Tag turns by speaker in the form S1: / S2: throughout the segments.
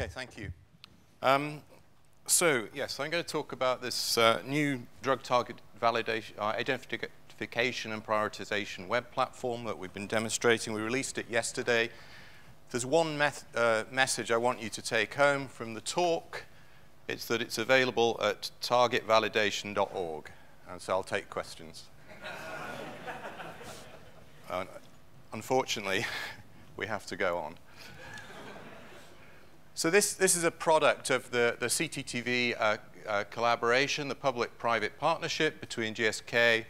S1: Okay, thank you. Um, so, yes, I'm going to talk about this uh, new drug target validation, uh, identification and prioritization web platform that we've been demonstrating. We released it yesterday. There's one uh, message I want you to take home from the talk. It's that it's available at targetvalidation.org. And so I'll take questions. unfortunately, we have to go on. So this, this is a product of the, the CTTV uh, uh, collaboration, the public-private partnership between GSK,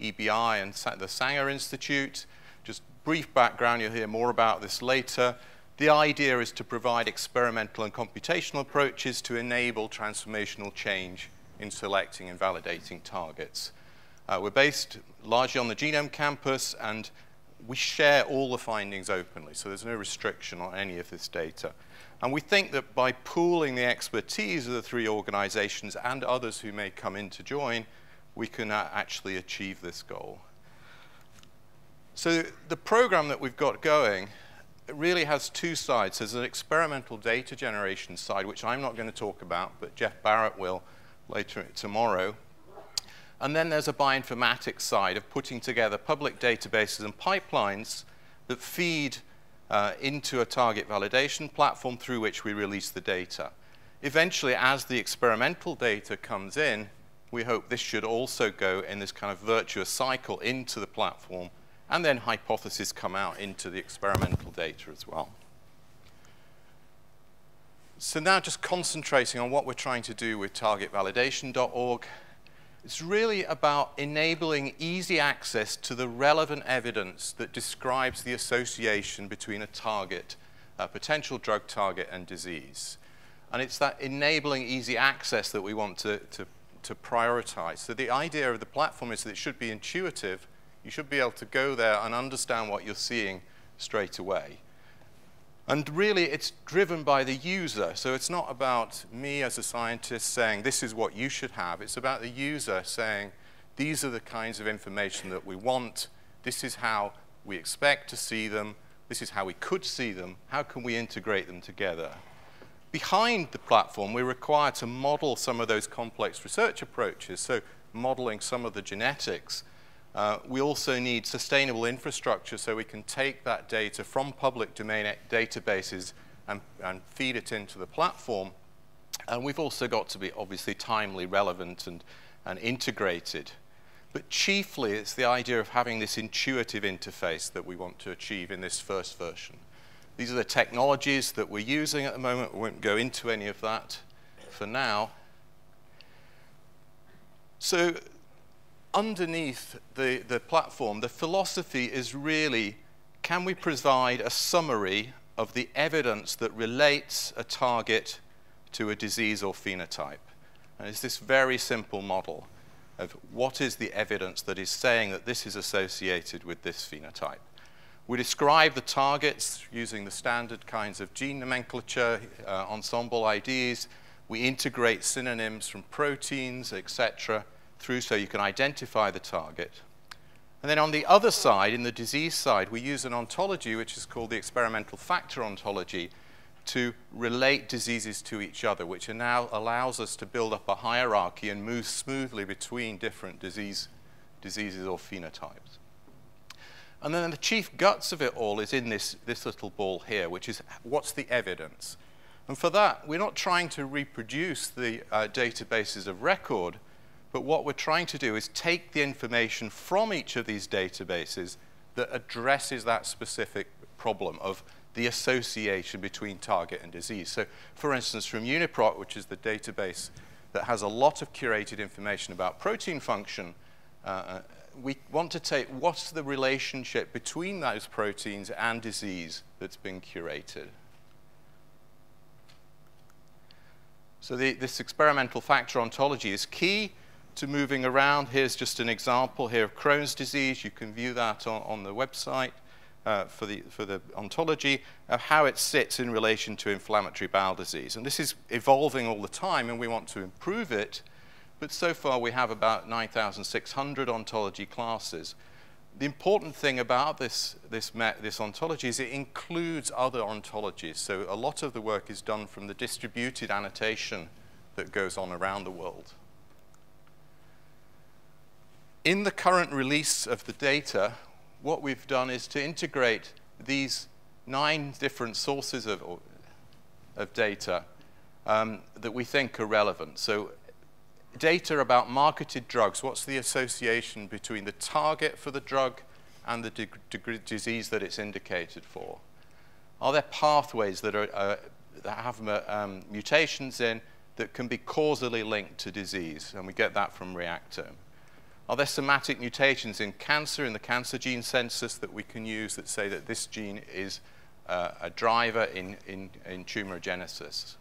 S1: EBI, and the Sanger Institute. Just brief background, you'll hear more about this later. The idea is to provide experimental and computational approaches to enable transformational change in selecting and validating targets. Uh, we're based largely on the Genome Campus, and we share all the findings openly, so there's no restriction on any of this data. And we think that by pooling the expertise of the three organizations and others who may come in to join, we can uh, actually achieve this goal. So the program that we've got going really has two sides. There's an experimental data generation side, which I'm not going to talk about, but Jeff Barrett will later tomorrow. And then there's a bioinformatics side of putting together public databases and pipelines that feed uh, into a target validation platform through which we release the data. Eventually, as the experimental data comes in, we hope this should also go in this kind of virtuous cycle into the platform, and then hypotheses come out into the experimental data as well. So now just concentrating on what we're trying to do with targetvalidation.org, it's really about enabling easy access to the relevant evidence that describes the association between a target, a potential drug target, and disease. And it's that enabling easy access that we want to, to, to prioritize. So the idea of the platform is that it should be intuitive. You should be able to go there and understand what you're seeing straight away. And really, it's driven by the user. So it's not about me as a scientist saying, this is what you should have. It's about the user saying, these are the kinds of information that we want. This is how we expect to see them. This is how we could see them. How can we integrate them together? Behind the platform, we're required to model some of those complex research approaches. So modeling some of the genetics, uh, we also need sustainable infrastructure so we can take that data from public domain databases and, and feed it into the platform. And we've also got to be obviously timely, relevant, and, and integrated. But chiefly, it's the idea of having this intuitive interface that we want to achieve in this first version. These are the technologies that we're using at the moment. We won't go into any of that for now. So underneath the, the platform, the philosophy is really, can we provide a summary of the evidence that relates a target to a disease or phenotype? And it's this very simple model of what is the evidence that is saying that this is associated with this phenotype. We describe the targets using the standard kinds of gene nomenclature, uh, Ensembl IDs. We integrate synonyms from proteins, etc through so you can identify the target. And then on the other side, in the disease side, we use an ontology which is called the experimental factor ontology to relate diseases to each other, which now allows us to build up a hierarchy and move smoothly between different disease, diseases or phenotypes. And then the chief guts of it all is in this, this little ball here, which is what's the evidence? And for that, we're not trying to reproduce the uh, databases of record, but what we're trying to do is take the information from each of these databases that addresses that specific problem of the association between target and disease. So, for instance, from UniProt, which is the database that has a lot of curated information about protein function, uh, we want to take what's the relationship between those proteins and disease that's been curated. So the, this experimental factor ontology is key to moving around. Here's just an example here of Crohn's disease. You can view that on, on the website uh, for, the, for the ontology of how it sits in relation to inflammatory bowel disease. And this is evolving all the time, and we want to improve it. But so far, we have about 9,600 ontology classes. the important thing about this, this, this ontology is it includes other ontologies. So a lot of the work is done from the distributed annotation that goes on around the world. In the current release of the data, what we've done is to integrate these nine different sources of, of data um, that we think are relevant. So data about marketed drugs, what's the association between the target for the drug and the disease that it's indicated for? Are there pathways that, are, uh, that have um, mutations in that can be causally linked to disease? And we get that from Reactome. Are there somatic mutations in cancer, in the cancer gene census that we can use that say that this gene is uh, a driver in, in, in tumorigenesis?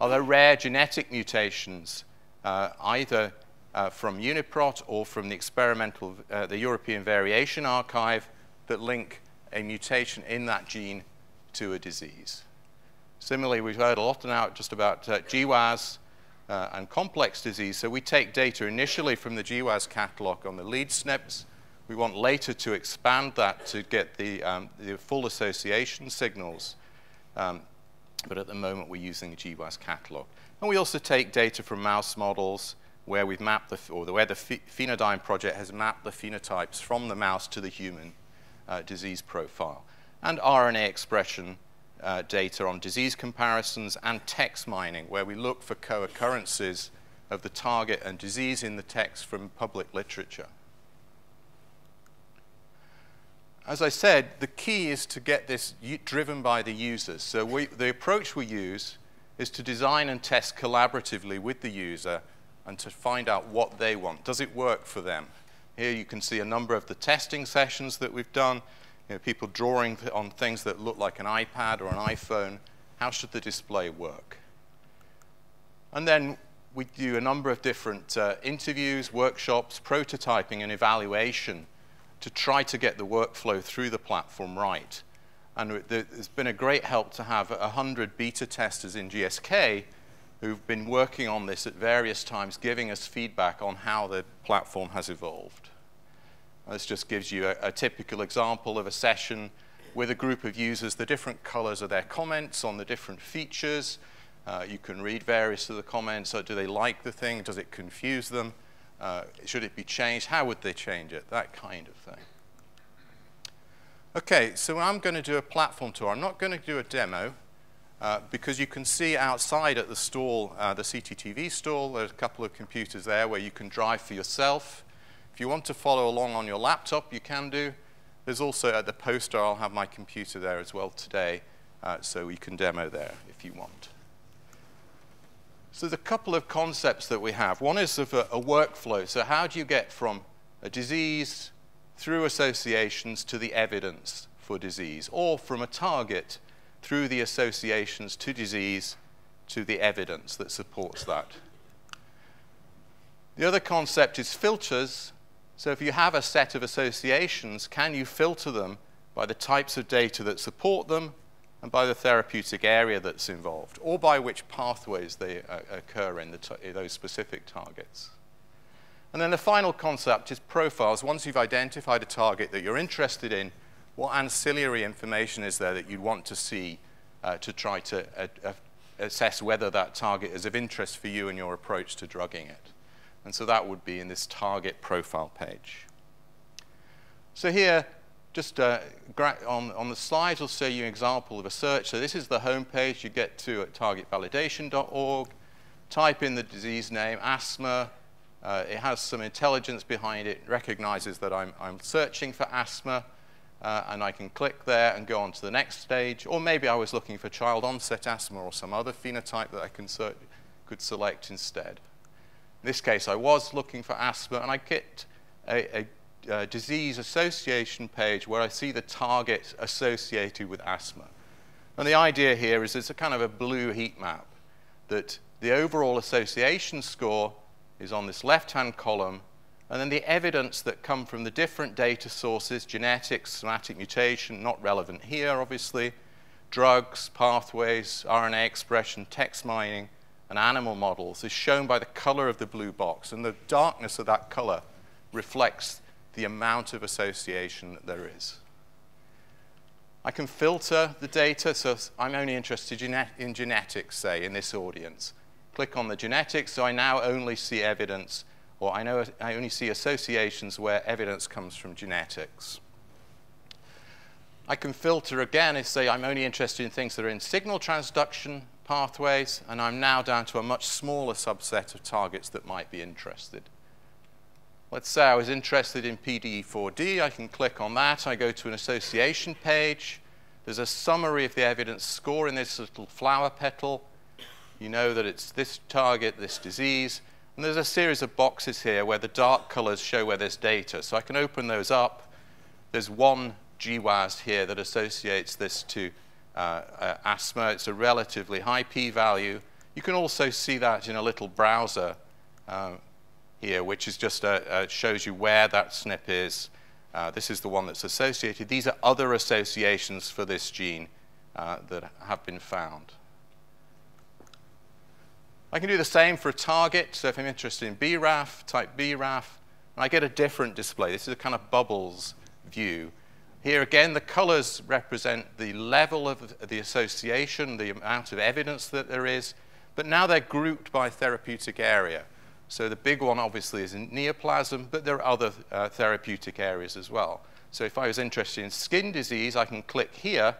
S1: Are there rare genetic mutations uh, either uh, from UniProt or from the experimental, uh, the European Variation Archive that link a mutation in that gene to a disease. Similarly, we've heard a lot now just about uh, GWAS uh, and complex disease. So we take data initially from the GWAS catalog on the lead SNPs. We want later to expand that to get the, um, the full association signals. Um, but at the moment, we're using the GWAS catalog. And we also take data from mouse models where we've mapped the, or where the PhenoDigm project has mapped the phenotypes from the mouse to the human uh, disease profile. And RNA expression uh, data on disease comparisons and text mining, where we look for co-occurrences of the target and disease in the text from public literature. As I said, the key is to get this driven by the users. So we, the approach we use is to design and test collaboratively with the user and to find out what they want. Does it work for them? Here you can see a number of the testing sessions that we've done. You know, people drawing on things that look like an iPad or an iPhone. How should the display work? And then we do a number of different uh, interviews, workshops, prototyping, and evaluation to try to get the workflow through the platform right. And it's been a great help to have 100 beta testers in GSK who've been working on this at various times, giving us feedback on how the platform has evolved. This just gives you a, a typical example of a session with a group of users, the different colors of their comments on the different features. Uh, you can read various of the comments. So do they like the thing? Does it confuse them? Uh, should it be changed? How would they change it? That kind of thing. Okay, so I'm going to do a platform tour. I'm not going to do a demo uh, because you can see outside at the stall, uh, the CTTV stall, there's a couple of computers there where you can drive for yourself. If you want to follow along on your laptop, you can do. There's also at the poster, I'll have my computer there as well today, uh, so you can demo there if you want. So there's a couple of concepts that we have. One is of a, a workflow. So how do you get from a disease through associations to the evidence for disease, or from a target through the associations to disease to the evidence that supports that. The other concept is filters. So if you have a set of associations, can you filter them by the types of data that support them and by the therapeutic area that's involved, or by which pathways they uh, occur in, the in those specific targets? And then the final concept is profiles. Once you've identified a target that you're interested in, what ancillary information is there that you'd want to see uh, to try to uh, uh, assess whether that target is of interest for you and your approach to drugging it? And so that would be in this target profile page. So here, just uh, on, on the slides, I'll show you an example of a search. So this is the home page you get to at targetvalidation.org. Type in the disease name, asthma, uh, it has some intelligence behind it, recognizes that I'm, I'm searching for asthma, uh, and I can click there and go on to the next stage. Or maybe I was looking for child onset asthma or some other phenotype that I can could select instead. In this case, I was looking for asthma, and I get a, a, disease association page where I see the target associated with asthma. And the idea here is it's a kind of a blue heat map that the overall association score is on this left-hand column, and then the evidence that come from the different data sources, genetics, somatic mutation, not relevant here, obviously, drugs, pathways, RNA expression, text mining, and animal models is shown by the color of the blue box. And the darkness of that color reflects the amount of association that there is. I can filter the data, so I'm only interested in genetics, say, in this audience. Click on the genetics, so I now only see evidence, or I, know, I only see associations where evidence comes from genetics. I can filter again and say I'm only interested in things that are in signal transduction pathways, and I'm now down to a much smaller subset of targets that might be interested. Let's say I was interested in PDE4D. I can click on that. I go to an association page. There's a summary of the evidence score in this little flower petal. You know that it's this target, this disease. And there's a series of boxes here where the dark colors show where there's data. So I can open those up. There's one GWAS here that associates this to uh, uh, asthma. It's a relatively high p-value. You can also see that in a little browser uh, here, which is just uh, uh, shows you where that SNP is. This is the one that's associated. These are other associations for this gene that have been found. I can do the same for a target. So if I'm interested in BRAF, type BRAF, and I get a different display. This is a kind of bubbles view. Here again, the colors represent the level of the association, the amount of evidence that there is, but now they're grouped by therapeutic area. So the big one obviously is in neoplasm, but there are other uh, therapeutic areas as well. So if I was interested in skin disease, I can click here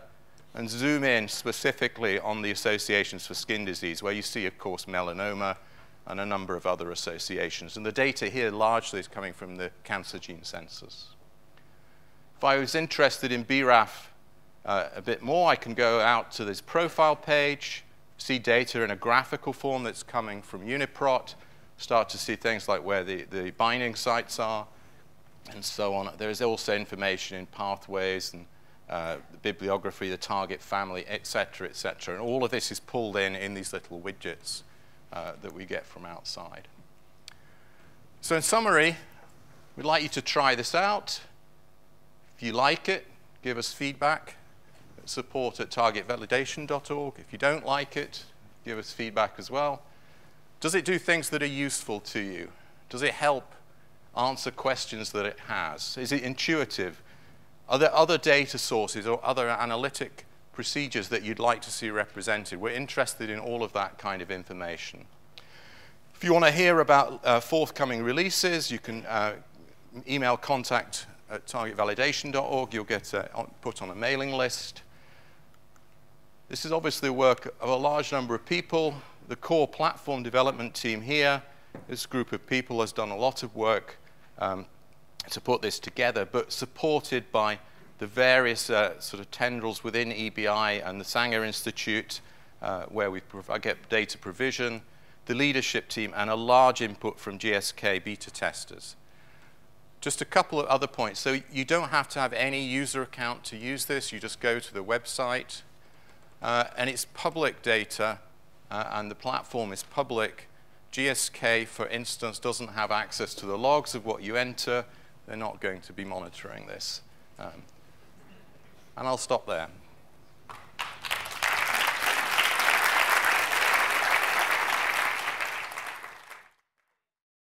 S1: and zoom in specifically on the associations for skin disease, where you see, of course, melanoma and a number of other associations. And the data here largely is coming from the cancer gene census. If I was interested in BRAF uh, a bit more, I can go out to this profile page, see data in a graphical form that's coming from UniProt, start to see things like where the, the binding sites are, and so on. There's also information in pathways and uh, the bibliography, the target family, etc., cetera, et cetera. And all of this is pulled in in these little widgets uh, that we get from outside. So in summary, we'd like you to try this out. If you like it, give us feedback. Support at targetvalidation.org. If you don't like it, give us feedback as well. Does it do things that are useful to you? Does it help answer questions that it has? Is it intuitive? Are there other data sources or other analytic procedures that you'd like to see represented? We're interested in all of that kind of information. If you want to hear about uh, forthcoming releases, you can uh, email contact at targetvalidation.org. You'll get uh, put on a mailing list. This is obviously the work of a large number of people. The core platform development team here, this group of people has done a lot of work um, to put this together, but supported by the various uh, sort of tendrils within EBI and the Sanger Institute, uh, where we get data provision, the leadership team, and a large input from GSK beta testers. Just a couple of other points. So you don't have to have any user account to use this. You just go to the website. Uh, and it's public data, uh, and the platform is public. GSK, for instance, doesn't have access to the logs of what you enter. They're not going to be monitoring this. Um, and I'll stop there.